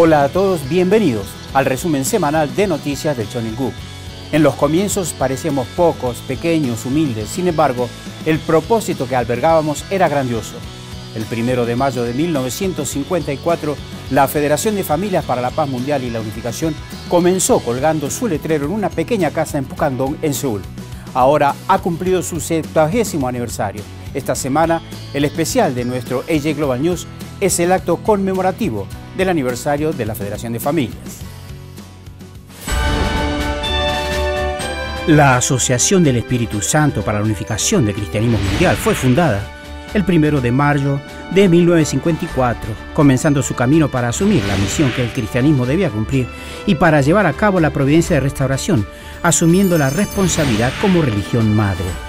Hola a todos, bienvenidos al resumen semanal de noticias del Chonin En los comienzos parecíamos pocos, pequeños, humildes, sin embargo, el propósito que albergábamos era grandioso. El primero de mayo de 1954, la Federación de Familias para la Paz Mundial y la Unificación comenzó colgando su letrero en una pequeña casa en Pukandong, en Seúl. Ahora ha cumplido su 70 aniversario. Esta semana, el especial de nuestro AJ Global News es el acto conmemorativo del aniversario de la Federación de Familias. La Asociación del Espíritu Santo para la Unificación del Cristianismo Mundial fue fundada el primero de mayo de 1954, comenzando su camino para asumir la misión que el cristianismo debía cumplir y para llevar a cabo la providencia de restauración, asumiendo la responsabilidad como religión madre.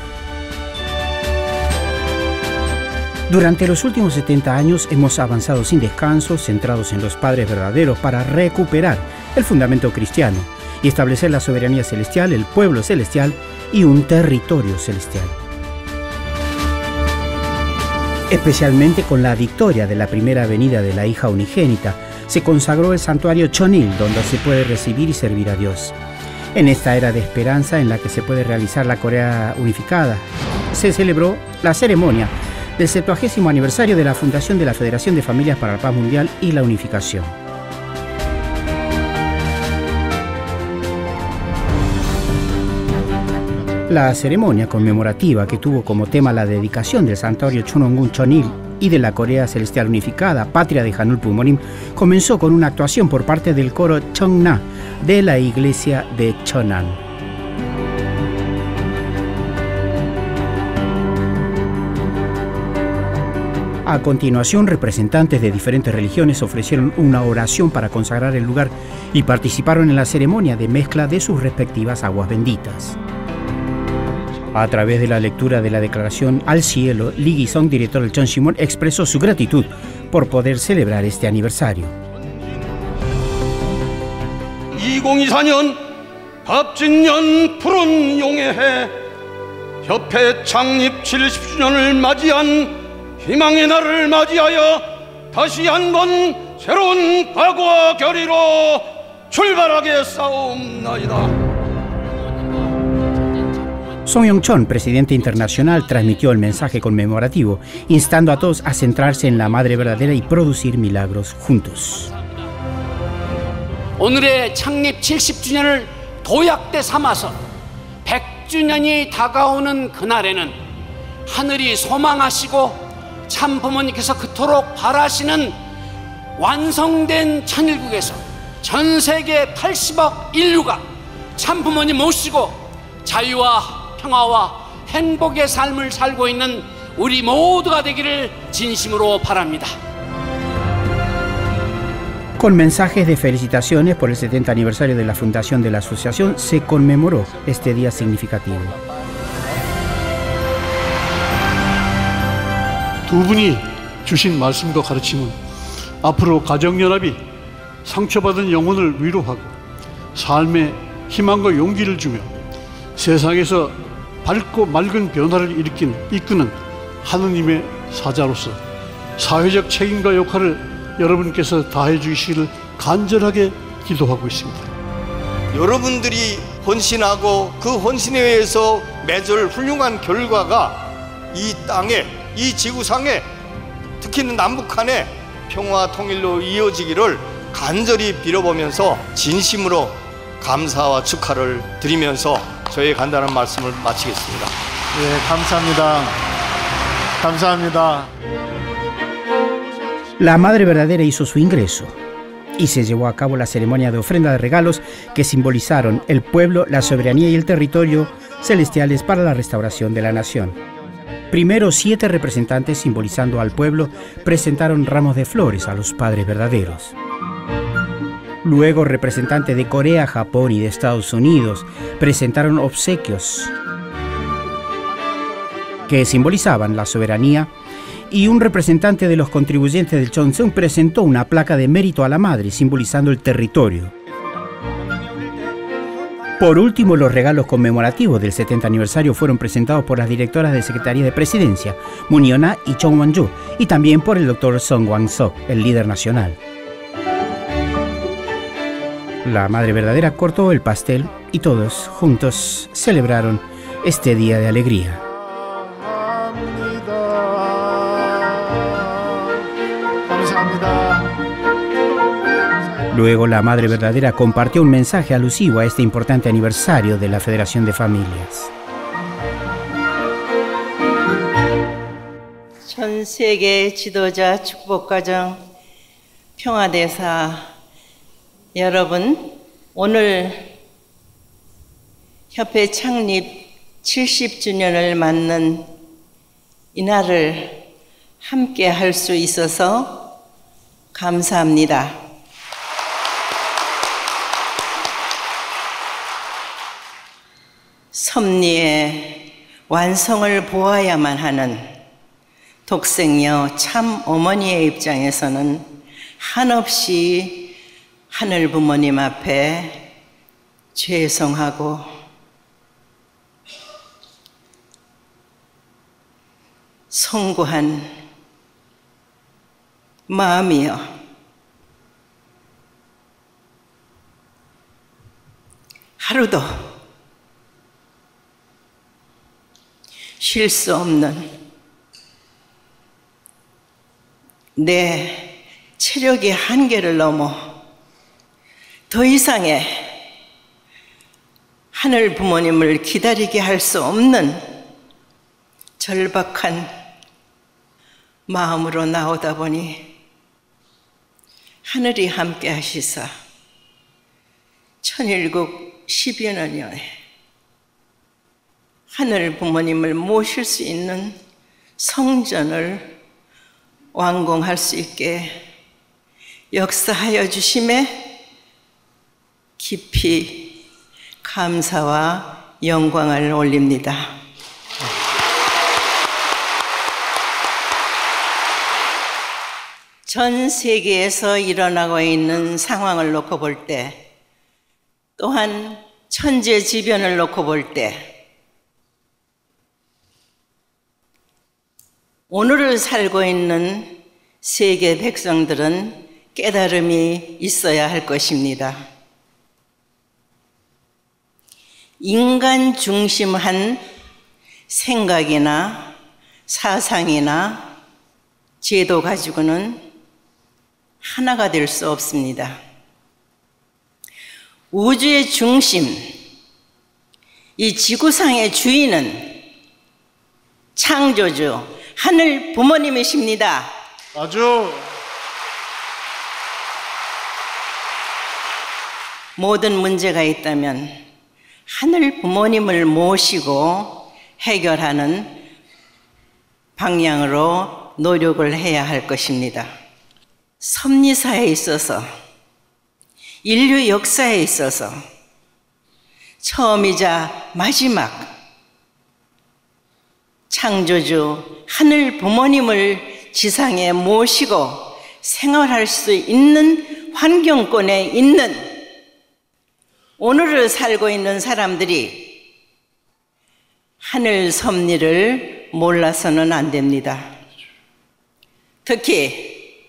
Durante los últimos 70 años hemos avanzado sin descanso, centrados en los padres verdaderos, para recuperar el fundamento cristiano y establecer la soberanía celestial, el pueblo celestial y un territorio celestial. Especialmente con la victoria de la primera venida de la hija unigénita, se consagró el santuario Chonil, donde se puede recibir y servir a Dios. En esta era de esperanza en la que se puede realizar la Corea unificada, se celebró la ceremonia del 70 aniversario de la fundación de la Federación de Familias para la Paz Mundial y la Unificación. La ceremonia conmemorativa que tuvo como tema la dedicación del santuario Chunongun Chonil y de la Corea Celestial Unificada, patria de Hanul Pumorim, comenzó con una actuación por parte del coro Chongna de la iglesia de Chonan. A continuación, representantes de diferentes religiones ofrecieron una oración para consagrar el lugar y participaron en la ceremonia de mezcla de sus respectivas aguas benditas. A través de la lectura de la declaración al cielo, Lee Gi-sung, director del Shimon, expresó su gratitud por poder celebrar este aniversario. 2024년 밥진년 푸른 용의 해 협회 창립 70주년을 맞이한 희망의 날을 맞이하여 다시 한 번 새로운 각오와 결의로 출발하게 싸움나이다. Song Yong-chon, presidente internacional, transmitió el mensaje conmemorativo, instando a todos a centrarse en la madre verdadera y producir milagros juntos. 오늘의 창립 70주년을 도약대 삼아서 100주년이 다가오는 그날에는 하늘이 소망하시고 참 부모님께서 그토록 바라시는 완성된 천일국에서 전 세계 80억 인류가 참 부모님 모시고 자유와 평화와 행복의 삶을 살고 있는 우리 모두가 되기를 진심으로 바랍니다. Con mensajes de felicitaciones por el 70 aniversario de la fundación de la asociación, se conmemoró este día significativo. 두 분이 주신 말씀과 가르침은 앞으로 가정연합이 상처받은 영혼을 위로하고 삶의 희망과 용기를 주며 세상에서 밝고 맑은 변화를 일으킨 이끄는 하느님의 사자로서 사회적 책임과 역할을 여러분께서 다해 주시기를 간절하게 기도하고 있습니다. 여러분들이 헌신하고 그 헌신에 의해서 맺을 훌륭한 결과가 이 땅에 이 지구상에 특히는 남북한의 평화 통일로 이어지기를 간절히 빌어보면서 진심으로 감사와 축하를 드리면서 저의 간단한 말씀을 마치겠습니다. 네, 감사합니다. 감사합니다. La Madre Verdadera hizo su ingreso y se llevó a cabo la ceremonia de ofrenda de regalos que simbolizaron el pueblo, la soberanía y el territorio celestiales para la restauración de la nación. Primero, siete representantes simbolizando al pueblo presentaron ramos de flores a los padres verdaderos. Luego, representantes de Corea, Japón y de Estados Unidos presentaron obsequios que simbolizaban la soberanía y un representante de los contribuyentes del Chongseung presentó una placa de mérito a la madre simbolizando el territorio. Por último, los regalos conmemorativos del 70 aniversario fueron presentados por las directoras de Secretaría de Presidencia, Muniona y Chong Wan-ju, y también por el doctor Song Wang-sok, el líder nacional. La Madre Verdadera cortó el pastel y todos juntos celebraron este día de alegría. Luego la Madre Verdadera compartió un mensaje alusivo a este importante aniversario de la Federación de Familias. 전 세계 지도자 축복가정 평화대사 여러분 오늘 협회 창립 70주년을 맞는 이날을 함께 할 수 있어서 감사합니다. 섭리의 완성을 보아야만 하는 독생녀 참 어머니의 입장에서는 한없이 하늘 부모님 앞에 죄송하고 송구한 마음이요. 하루도 쉴 수 없는 내 체력의 한계를 넘어 더 이상의 하늘 부모님을 기다리게 할 수 없는 절박한 마음으로 나오다 보니 하늘이 함께 하시사 천일국 10여 년에 하늘 부모님을 모실 수 있는 성전을 완공할 수 있게 역사하여 주심에 깊이 감사와 영광을 올립니다. 전 세계에서 일어나고 있는 상황을 놓고 볼 때, 또한 천재지변을 놓고 볼 때, 오늘을 살고 있는 세계 백성들은 깨달음이 있어야 할 것입니다. 인간 중심한 생각이나 사상이나 제도 가지고는 하나가 될 수 없습니다. 우주의 중심, 이 지구상의 주인은 창조주, 하늘 부모님이십니다. 아주 모든 문제가 있다면 하늘 부모님을 모시고 해결하는 방향으로 노력을 해야 할 것입니다. 섭리사에 있어서 인류 역사에 있어서 처음이자 마지막 창조주 하늘 부모님을 지상에 모시고 생활할 수 있는 환경권에 있는 오늘을 살고 있는 사람들이 하늘 섭리를 몰라서는 안 됩니다. 특히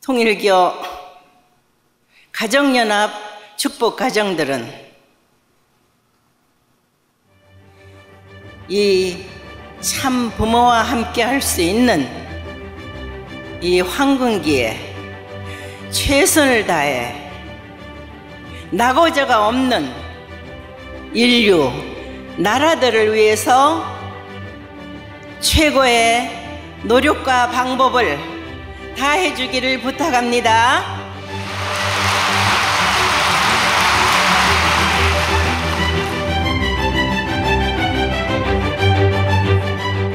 통일교 가정연합 축복 가정들은 이 참 부모와 함께 할 수 있는 이 황금기에 최선을 다해 나고자가 없는 인류, 나라들을 위해서 최고의 노력과 방법을 다해 주기를 부탁합니다.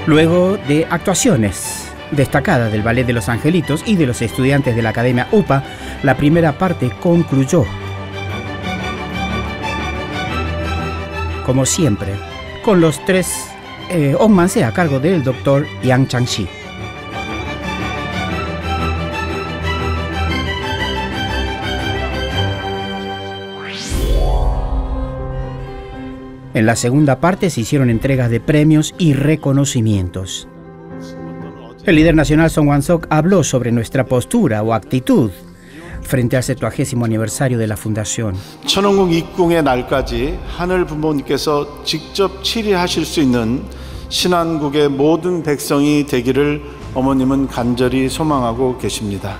Luego de actuaciones destacadas del Ballet de los Angelitos y de los estudiantes de la Academia UPA, la primera parte concluyó. Como siempre, con los tres eh, a cargo del doctor Yang Changxi. En la segunda parte se hicieron entregas de premios y reconocimientos. El líder nacional Song Wan-sok habló sobre nuestra postura o actitud frente al 70 aniversario de la fundación. 천원궁 입궁의 날까지 하늘 부모님께서 직접 치리하실 수 있는 신안국의 모든 백성이 되기를 어머님은 간절히 소망하고 계십니다.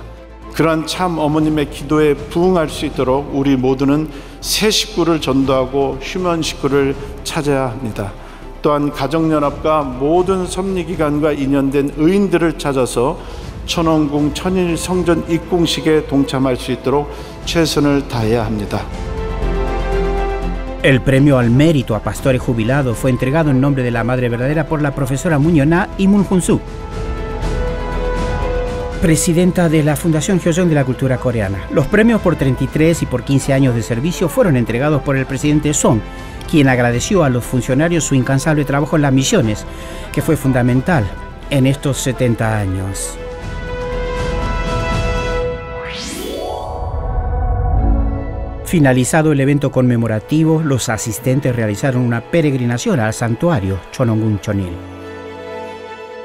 그러한 참 어머님의 기도에 부응할 수 있도록 우리 모두는 새 식구를 전도하고 휴먼 식구를 찾아야 합니다. 또한 가정연합과 모든 섭리기관과 인연된 의인들을 찾아서 천원궁 천일 성전 입궁식에 동참할 수 있도록 최선을 다해야 합니다. El premio al mérito a pastores jubilados fue entregado en nombre de la Madre Verdadera por la profesora Muñoná y Munjunsu, presidenta de la Fundación Hyojeong de la Cultura Coreana. Los premios por 33 y por 15 años de servicio fueron entregados por el presidente Song, quien agradeció a los funcionarios su incansable trabajo en las misiones, que fue fundamental en estos 70 años. Finalizado el evento conmemorativo, los asistentes realizaron una peregrinación al santuario Chonongun Chonil.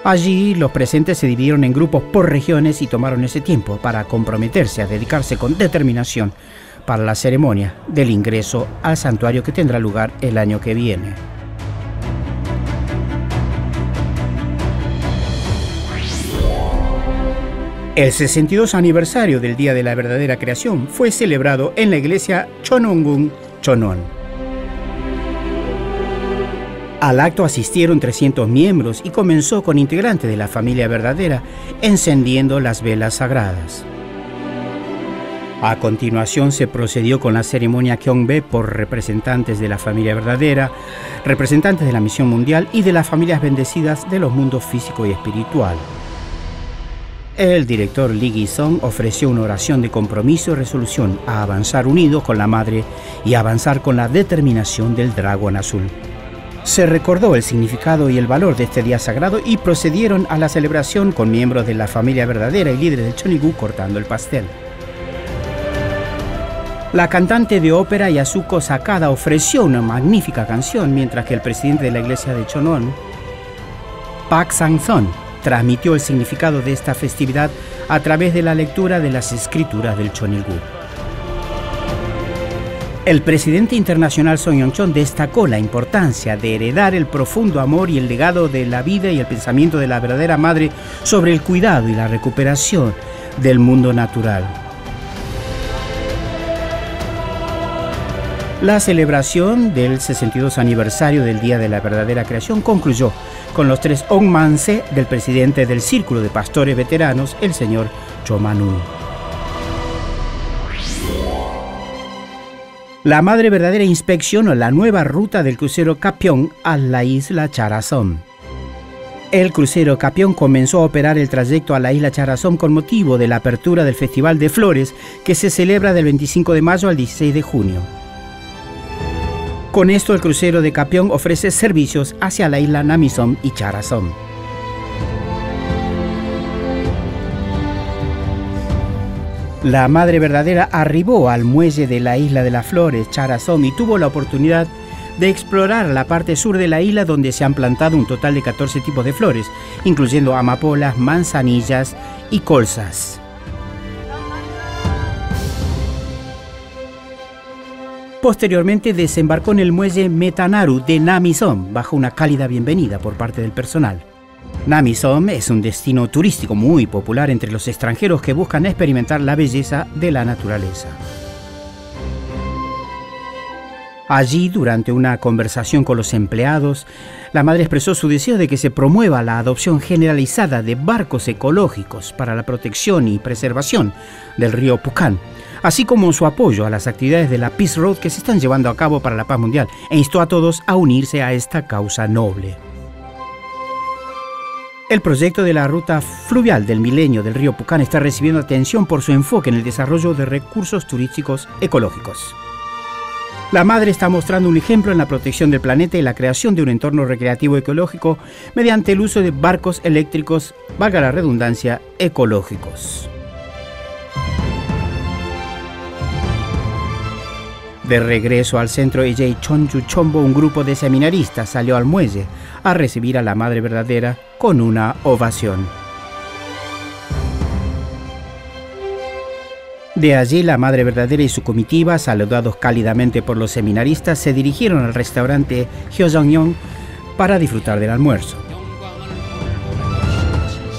Allí los presentes se dividieron en grupos por regiones y tomaron ese tiempo para comprometerse a dedicarse con determinación para la ceremonia del ingreso al santuario que tendrá lugar el año que viene. El 62 aniversario del Día de la Verdadera Creación fue celebrado en la iglesia Chonongun Chonon. Al acto asistieron 300 miembros y comenzó con integrantes de la familia verdadera encendiendo las velas sagradas. A continuación se procedió con la ceremonia Kyongbe por representantes de la familia verdadera, representantes de la misión mundial y de las familias bendecidas de los mundos físico y espiritual. El director Lee Gi-sung ofreció una oración de compromiso y resolución a avanzar unidos con la madre y avanzar con la determinación del dragón azul. Se recordó el significado y el valor de este día sagrado y procedieron a la celebración con miembros de la familia verdadera y líderes del Chonigu cortando el pastel. La cantante de ópera Yasuko Sakada ofreció una magnífica canción mientras que el presidente de la iglesia de Chonon, Park Sang-son, transmitió el significado de esta festividad a través de la lectura de las escrituras del Chonilgu. El presidente internacional Son Yong-chon destacó la importancia de heredar el profundo amor y el legado de la vida y el pensamiento de la verdadera madre sobre el cuidado y la recuperación del mundo natural. La celebración del 62 aniversario del Día de la Verdadera Creación concluyó con los tres Ongmanse del presidente del Círculo de Pastores Veteranos, el señor Chomanu. La Madre Verdadera inspeccionó la nueva ruta del crucero Capión a la isla Charazón. El crucero Capión comenzó a operar el trayecto a la isla Charazón con motivo de la apertura del Festival de Flores que se celebra del 25 de mayo al 16 de junio. Con esto el crucero de Capión ofrece servicios hacia la isla Namisom y Charazón. La Madre Verdadera arribó al muelle de la isla de las Flores, Charazón, y tuvo la oportunidad de explorar la parte sur de la isla donde se han plantado un total de 14 tipos de flores, incluyendo amapolas, manzanillas y colzas. Posteriormente desembarcó en el muelle Metanaru de Namisom bajo una cálida bienvenida por parte del personal. Namisom es un destino turístico muy popular entre los extranjeros que buscan experimentar la belleza de la naturaleza. Allí, durante una conversación con los empleados, la madre expresó su deseo de que se promueva la adopción generalizada de barcos ecológicos para la protección y preservación del río Pucán, así como su apoyo a las actividades de la Peace Road que se están llevando a cabo para la paz mundial, e instó a todos a unirse a esta causa noble. El proyecto de la ruta fluvial del milenio del río Pucán está recibiendo atención por su enfoque en el desarrollo de recursos turísticos ecológicos. La madre está mostrando un ejemplo en la protección del planeta y la creación de un entorno recreativo ecológico mediante el uso de barcos eléctricos, valga la redundancia, ecológicos. De regreso al centro EJ Chonju Chombo, un grupo de seminaristas salió al muelle a recibir a la Madre Verdadera con una ovación. De allí la Madre Verdadera y su comitiva, saludados cálidamente por los seminaristas, se dirigieron al restaurante Hyojongyong para disfrutar del almuerzo.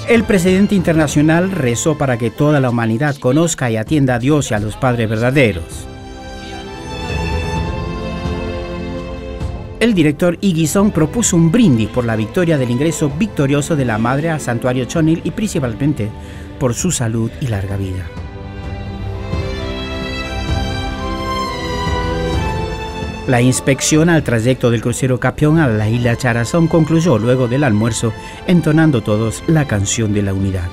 El presidente internacional rezó para que toda la humanidad conozca y atienda a Dios y a los padres verdaderos. El director Iggy propuso un brindis por la victoria del ingreso victorioso de la madre al santuario Chonil y principalmente por su salud y larga vida. La inspección al trayecto del crucero Capión a la isla Charazón concluyó luego del almuerzo entonando todos la canción de la unidad.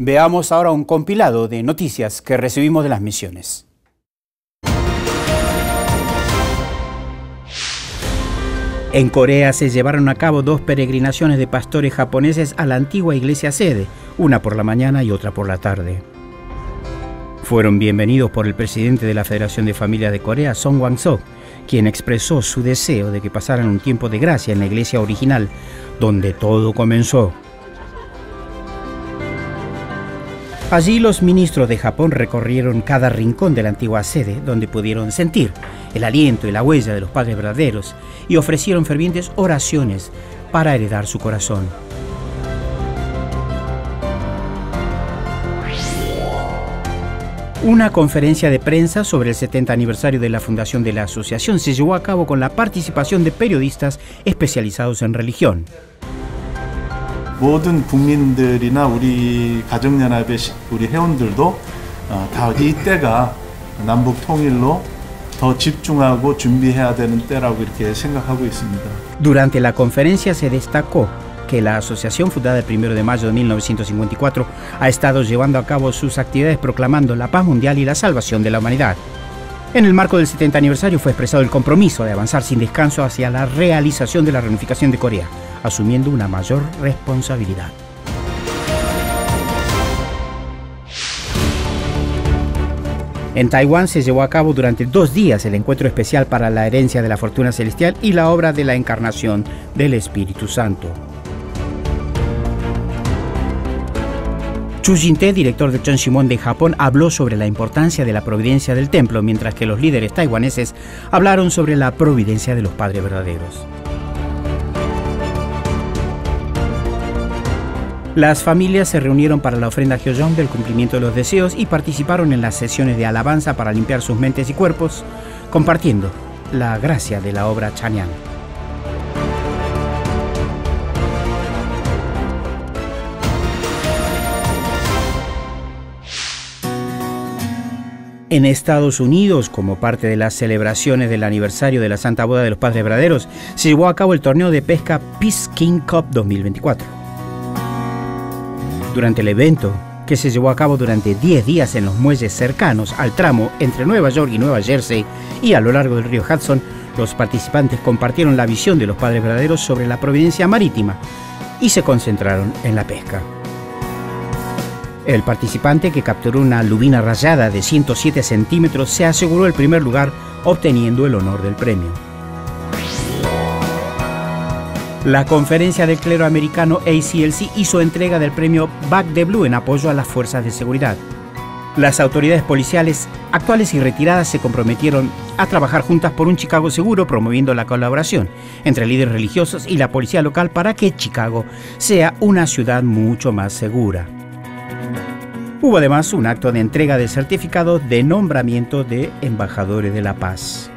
Veamos ahora un compilado de noticias que recibimos de las misiones. En Corea se llevaron a cabo dos peregrinaciones de pastores japoneses a la antigua iglesia sede, una por la mañana y otra por la tarde. Fueron bienvenidos por el presidente de la Federación de Familias de Corea, Song Wang-sok, quien expresó su deseo de que pasaran un tiempo de gracia en la iglesia original, donde todo comenzó. Allí los ministros de Japón recorrieron cada rincón de la antigua sede, donde pudieron sentir el aliento y la huella de los padres verdaderos y ofrecieron fervientes oraciones para heredar su corazón. Una conferencia de prensa sobre el 70 aniversario de la fundación de la asociación se llevó a cabo con la participación de periodistas especializados en religión. 모든 국민들이나 우리 가정연합의 우리 회원들도 다 이때가 남북 통일로 더 집중하고 준비해야 되는 때라고 이렇게 생각하고 있습니다. Durante la conferencia se destacó que la asociación fundada el 1 de mayo de 1954 ha estado llevando a cabo sus actividades proclamando la paz mundial y la salvación de la humanidad. En el marco del 70 aniversario fue expresado el compromiso de avanzar sin descanso hacia la realización de la reunificación de Corea, asumiendo una mayor responsabilidad. En Taiwán se llevó a cabo durante dos días el encuentro especial para la herencia de la fortuna celestial y la obra de la encarnación del Espíritu Santo. Chu Jin-tae, director de Shimon de Japón, habló sobre la importancia de la providencia del templo, mientras que los líderes taiwaneses hablaron sobre la providencia de los padres verdaderos. Las familias se reunieron para la ofrenda Hyojong del cumplimiento de los deseos y participaron en las sesiones de alabanza para limpiar sus mentes y cuerpos, compartiendo la gracia de la obra Chanyan. En Estados Unidos, como parte de las celebraciones del aniversario de la Santa Boda de los Padres Verdaderos, se llevó a cabo el torneo de pesca Peace King Cup 2024. Durante el evento, que se llevó a cabo durante 10 días en los muelles cercanos al tramo entre Nueva York y Nueva Jersey y a lo largo del río Hudson, los participantes compartieron la visión de los Padres Verdaderos sobre la providencia marítima y se concentraron en la pesca. El participante que capturó una lubina rayada de 107 centímetros se aseguró el primer lugar obteniendo el honor del premio. La conferencia del clero americano ACLC hizo entrega del premio Back the Blue en apoyo a las fuerzas de seguridad. Las autoridades policiales actuales y retiradas se comprometieron a trabajar juntas por un Chicago seguro, promoviendo la colaboración entre líderes religiosos y la policía local para que Chicago sea una ciudad mucho más segura. Hubo además un acto de entrega de certificados de nombramiento de embajadores de la paz.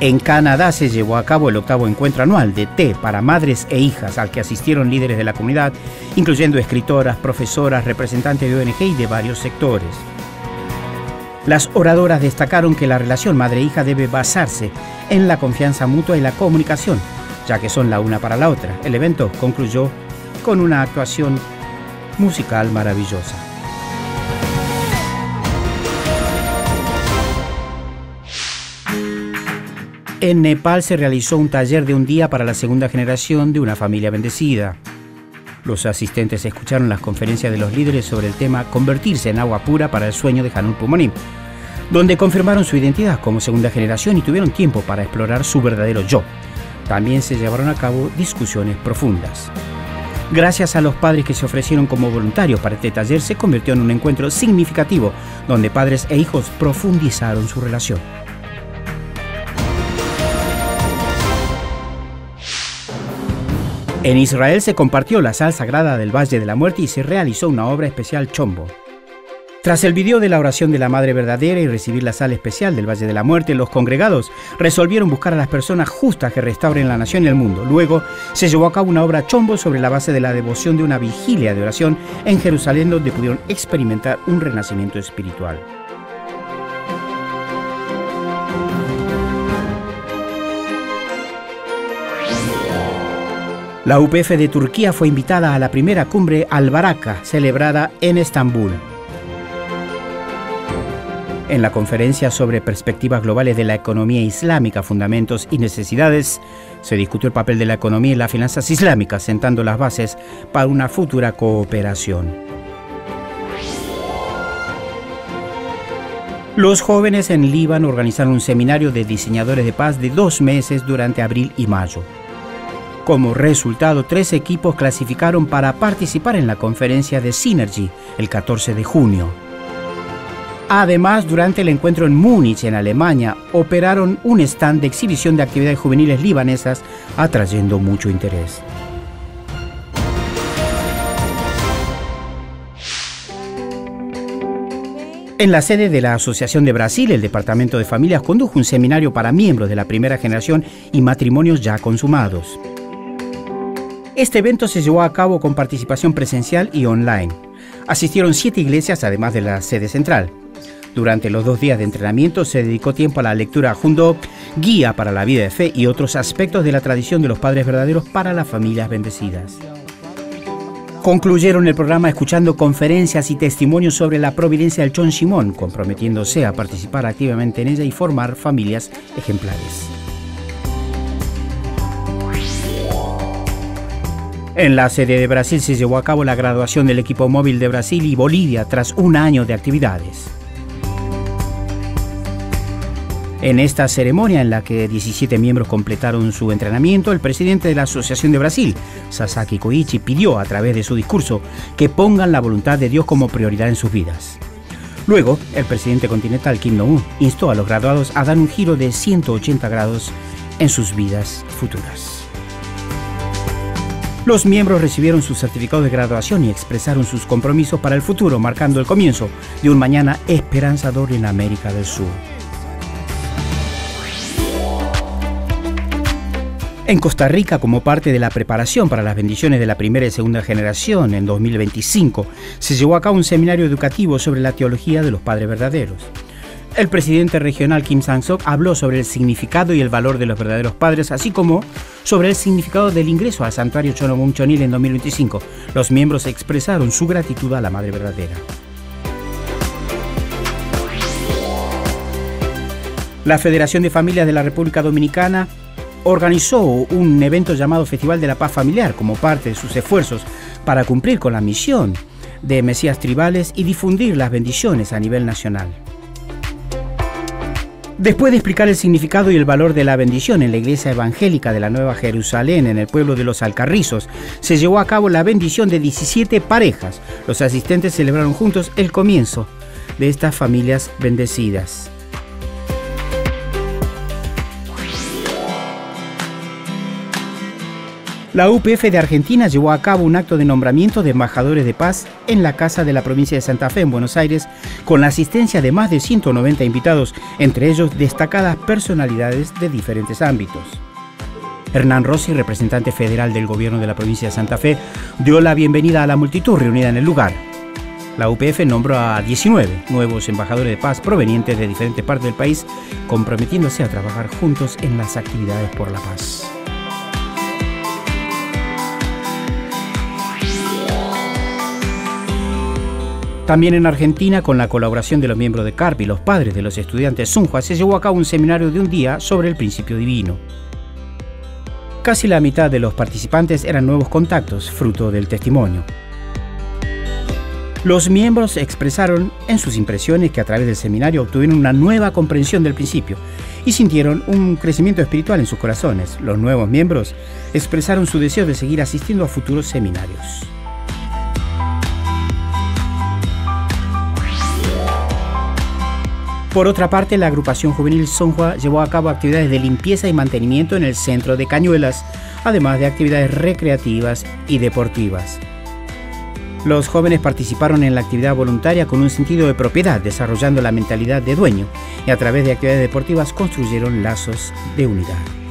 En Canadá se llevó a cabo el octavo encuentro anual de té para madres e hijas al que asistieron líderes de la comunidad, incluyendo escritoras, profesoras, representantes de ONG y de varios sectores. Las oradoras destacaron que la relación madre-hija debe basarse en la confianza mutua y la comunicación, ya que son la una para la otra. El evento concluyó con una actuación musical maravillosa. En Nepal se realizó un taller de un día para la segunda generación de una familia bendecida. Los asistentes escucharon las conferencias de los líderes sobre el tema Convertirse en agua pura para el sueño de Hanun Pumonim. donde confirmaron su identidad como segunda generación y tuvieron tiempo para explorar su verdadero yo. También se llevaron a cabo discusiones profundas. Gracias a los padres que se ofrecieron como voluntarios para este taller, se convirtió en un encuentro significativo donde padres e hijos profundizaron su relación. En Israel se compartió la sal sagrada del Valle de la Muerte y se realizó una obra especial Chombo. Tras el video de la oración de la Madre Verdadera y recibir la sal especial del Valle de la Muerte, los congregados resolvieron buscar a las personas justas que restauren la nación y el mundo. Luego se llevó a cabo una obra chombo sobre la base de la devoción de una vigilia de oración en Jerusalén donde pudieron experimentar un renacimiento espiritual. La UPF de Turquía fue invitada a la primera cumbre Al-Baraka, celebrada en Estambul. En la conferencia sobre perspectivas globales de la economía islámica, fundamentos y necesidades, se discutió el papel de la economía y las finanzas islámicas, sentando las bases para una futura cooperación. Los jóvenes en Líbano organizaron un seminario de diseñadores de paz de dos meses durante abril y mayo. Como resultado, tres equipos clasificaron para participar en la conferencia de Synergy el 14 de junio. Además, durante el encuentro en Múnich, en Alemania, operaron un stand de exhibición de actividades juveniles libanesas, atrayendo mucho interés. En la sede de la Asociación de Brasil, el Departamento de Familias condujo un seminario para miembros de la primera generación y matrimonios ya consumados. Este evento se llevó a cabo con participación presencial y online. Asistieron siete iglesias además de la sede central. Durante los dos días de entrenamiento se dedicó tiempo a la lectura junto Guía para la vida de fe y otros aspectos de la tradición de los padres verdaderos para las familias bendecidas. Concluyeron el programa escuchando conferencias y testimonios sobre la providencia del Chon Simón, comprometiéndose a participar activamente en ella y formar familias ejemplares. En la sede de Brasil se llevó a cabo la graduación del equipo móvil de Brasil y Bolivia tras un año de actividades. En esta ceremonia en la que 17 miembros completaron su entrenamiento, el presidente de la Asociación de Brasil, Sasaki Koichi, pidió a través de su discurso que pongan la voluntad de Dios como prioridad en sus vidas. Luego, el presidente continental Kim Jong-un instó a los graduados a dar un giro de 180 grados en sus vidas futuras. Los miembros recibieron su certificado de graduación y expresaron sus compromisos para el futuro, marcando el comienzo de un mañana esperanzador en América del Sur. En Costa Rica, como parte de la preparación para las bendiciones de la primera y segunda generación en 2025, se llevó a cabo un seminario educativo sobre la teología de los padres verdaderos. El presidente regional Kim Sang-sok habló sobre el significado y el valor de los verdaderos padres, así como sobre el significado del ingreso al santuario Chonomum Chonil en 2025. Los miembros expresaron su gratitud a la Madre Verdadera. La Federación de Familias de la República Dominicana organizó un evento llamado Festival de la Paz Familiar como parte de sus esfuerzos para cumplir con la misión de Mesías Tribales y difundir las bendiciones a nivel nacional. Después de explicar el significado y el valor de la bendición en la iglesia evangélica de la Nueva Jerusalén en el pueblo de los Alcarrizos, se llevó a cabo la bendición de 17 parejas. Los asistentes celebraron juntos el comienzo de estas familias bendecidas. La UPF de Argentina llevó a cabo un acto de nombramiento de embajadores de paz en la Casa de la Provincia de Santa Fe, en Buenos Aires, con la asistencia de más de 190 invitados, entre ellos destacadas personalidades de diferentes ámbitos. Hernán Rossi, representante federal del gobierno de la provincia de Santa Fe, dio la bienvenida a la multitud reunida en el lugar. La UPF nombró a 19 nuevos embajadores de paz provenientes de diferentes partes del país, comprometiéndose a trabajar juntos en las actividades por la paz. También en Argentina, con la colaboración de los miembros de CARP y los padres de los estudiantes Sunhua, se llevó a cabo un seminario de un día sobre el principio divino. Casi la mitad de los participantes eran nuevos contactos, fruto del testimonio. Los miembros expresaron en sus impresiones que a través del seminario obtuvieron una nueva comprensión del principio y sintieron un crecimiento espiritual en sus corazones. Los nuevos miembros expresaron su deseo de seguir asistiendo a futuros seminarios. Por otra parte, la agrupación juvenil Sonhua llevó a cabo actividades de limpieza y mantenimiento en el centro de Cañuelas, además de actividades recreativas y deportivas. Los jóvenes participaron en la actividad voluntaria con un sentido de propiedad, desarrollando la mentalidad de dueño, y a través de actividades deportivas construyeron lazos de unidad.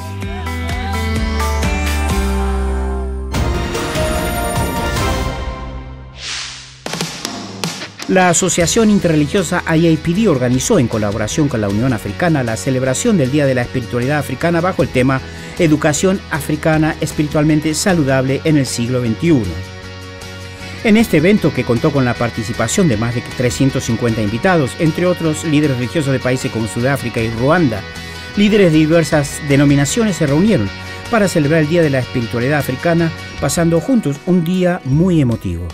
La Asociación Interreligiosa IAPD organizó en colaboración con la Unión Africana la celebración del Día de la Espiritualidad Africana bajo el tema Educación Africana Espiritualmente Saludable en el siglo XXI. En este evento, que contó con la participación de más de 350 invitados, entre otros líderes religiosos de países como Sudáfrica y Ruanda, líderes de diversas denominaciones se reunieron para celebrar el Día de la Espiritualidad Africana, pasando juntos un día muy emotivo.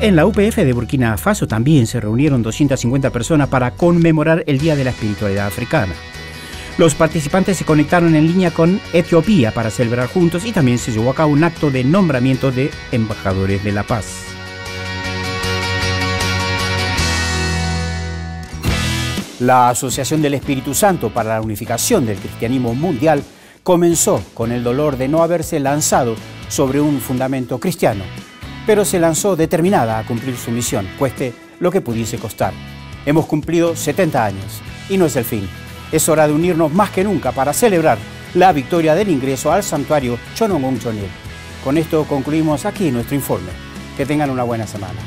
En la UPF de Burkina Faso también se reunieron 250 personas para conmemorar el Día de la Espiritualidad Africana. Los participantes se conectaron en línea con Etiopía para celebrar juntos y también se llevó a cabo un acto de nombramiento de embajadores de la paz. La Asociación del Espíritu Santo para la Unificación del Cristianismo Mundial comenzó con el dolor de no haberse lanzado sobre un fundamento cristiano pero se lanzó determinada a cumplir su misión, cueste lo que pudiese costar. Hemos cumplido 70 años y no es el fin. Es hora de unirnos más que nunca para celebrar la victoria del ingreso al santuario Chonongon Chonil. Con esto concluimos aquí nuestro informe. Que tengan una buena semana.